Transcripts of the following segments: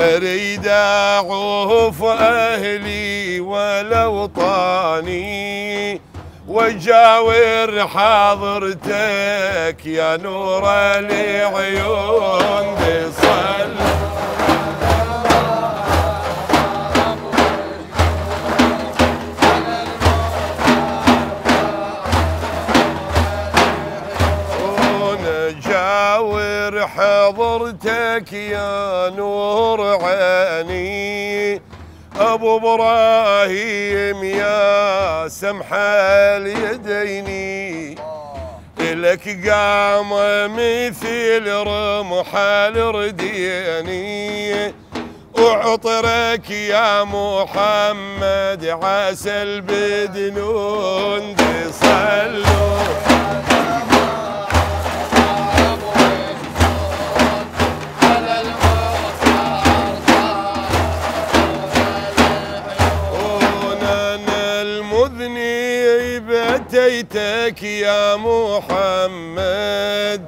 اريد اعوف أهلي والاوطاني وجاور حاضرتك يا نور العيون بصل ونجاور حضرتك يا نور عيني. أبو إبراهيم يا سمح اليدين. لك قام مثل رمح الرديني وعطرك يا محمد عسى البدنون دي صلوا اتيتك يا محمد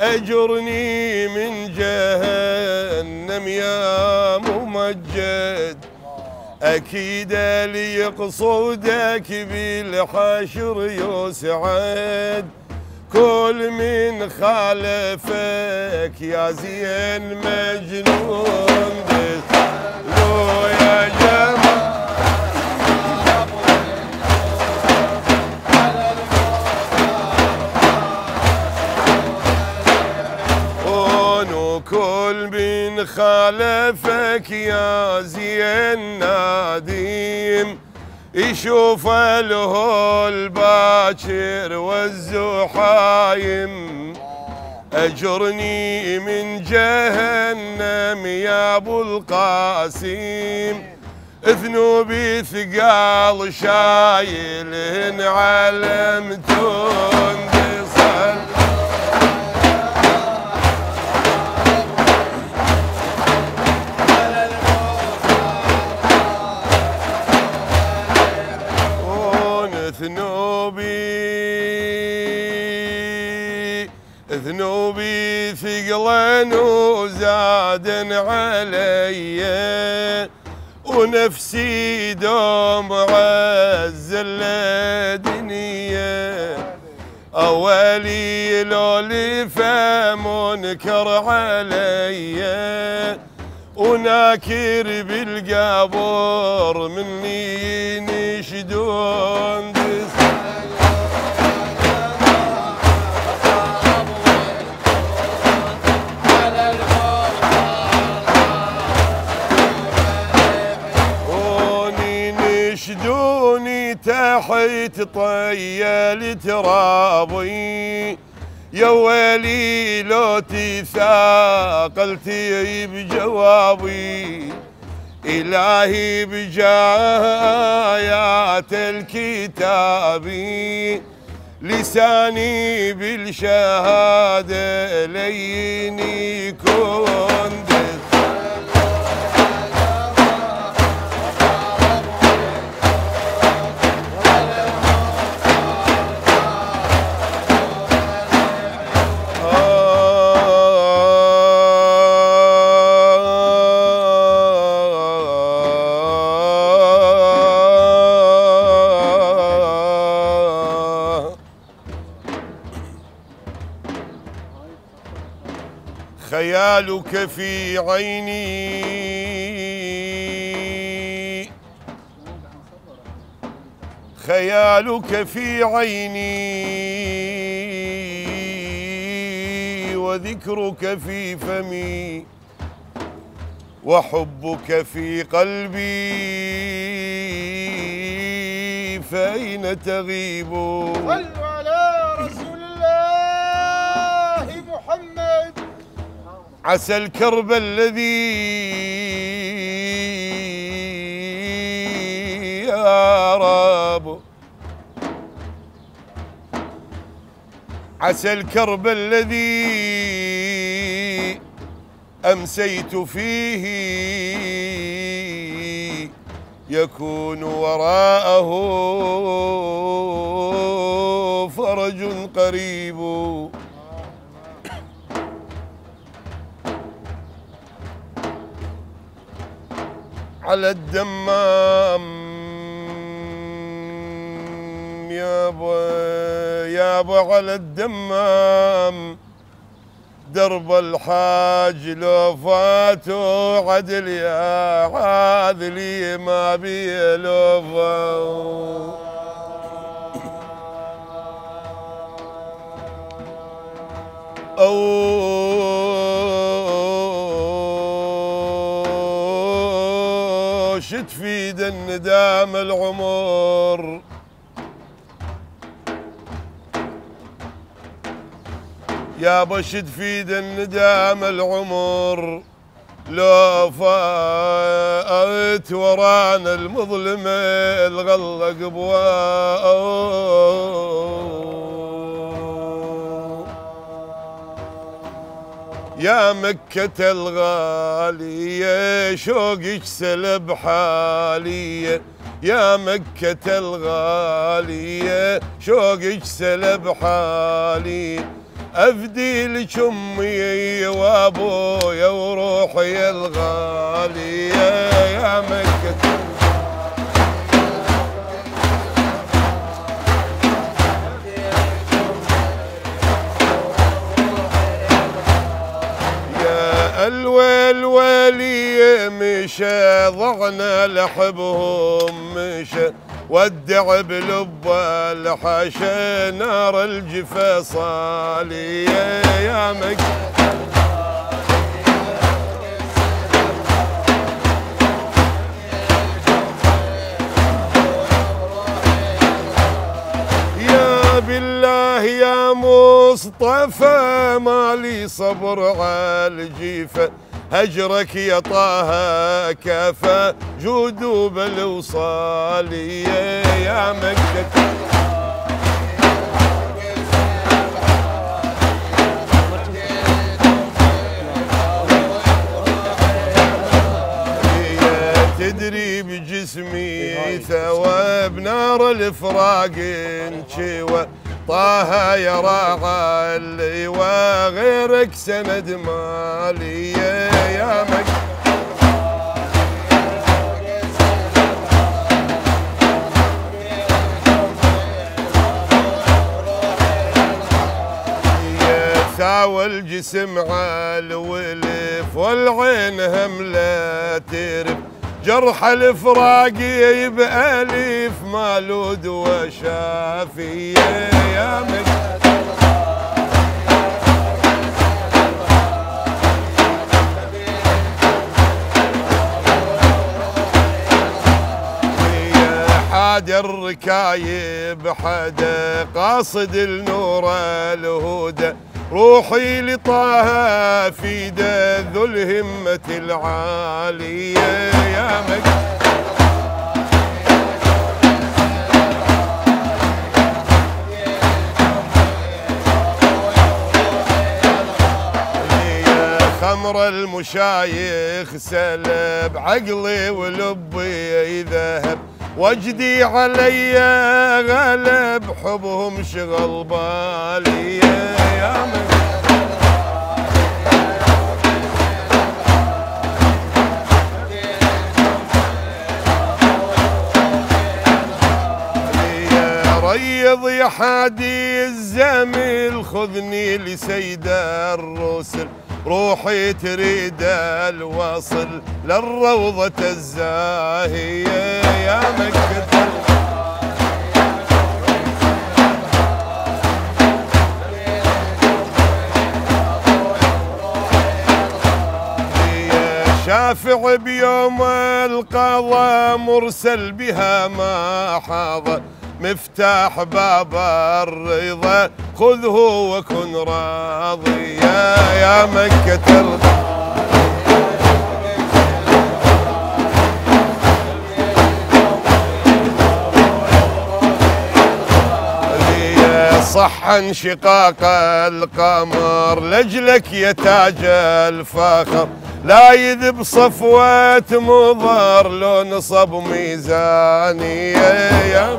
أجرني من جهنم يا ممجد. أكيد اللي يقصدك بالحشر يسعد. كل من خالفك يا زين مجنون. لو يا جمال من خالفك يا زين ناديم. يشوف الهول باكر والزحايم. أجرني من جهنم يا أبو القاسم. ذنوبي ثقال شايلهن علمتون بصل ونفسي دوم عزل دنيا أولي لولي فمنكر علي. وناكر بالقبر مني نشدون تحت طيال ترابي يا ويلي لو تثاقلتي بجوابي. إلهي بجايات الكتاب. لساني بالشهادة ليني كنت. خيالك في عيني. خيالك في عيني. وذكرك في فمي. وحبك في قلبي. فأين تغيب؟ عسى الكرب الذي يا رب. عسى الكرب الذي أمسيت فيه يكون وراءه فرج قريب. على الدمام. يابا يابا على الدمام. درب الحاج لو فاتوا عدل يا عاذلي ما بي لو فاتوا أو تفيد الندام العمر. يا بشد فيد الندام العمر. لو فات ورانا المظلمة الغلق بوا يا مكة الغالية شوقك سلب حالية يا مكة الغالية شوقك سلب حالي أفدي لك أمي وأبويا وروحي الغالية. يا مكة مشى ضعنا لحبهم مشى ودع بلب الحشا نار الجفا صالية يا مكة بالله يا مصطفى مالي صبر على الجيفة هجرك يا طه كفى جود بالوصال يا مكة تدري بجسمي ثواب نار الفراق انشوى. طه يا راعى اللواء غيرك سند مالي يا مكة ثاوى الجسم على الولف والعين هم لا ترف. جرح الفراق يبقى الف مالود وشافية يا مك حاد الركايب حدا قاصد النور الهدى. روحي لطه في ذو الهمة العالية. يا مجد. خمر المشايخ سلب عقلي ولبي ذهب وجدي علي غلب حبهم شغل بالي. يا من ريض يا حادي الزميل خذني لسيد الرسل. روحي تريد الوصل للروضة الزاهية. شافع بيوم القضاء مرسل بها ما حاضر مفتاح باب الرضا. خذه وكن راضيا يا مكة الخير. صح انشقاق القمر لجلك يا تاج الفخر. لا يذب صفوة مضر لو نصب ميزاني يا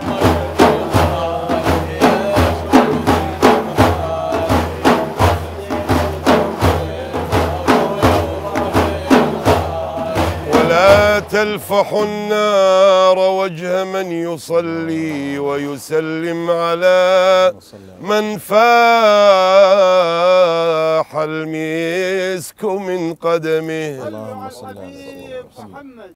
تلفح النار وجه من يصلي ويسلم على من فاح المسك من قدمه. صلوا على الحبيب محمد.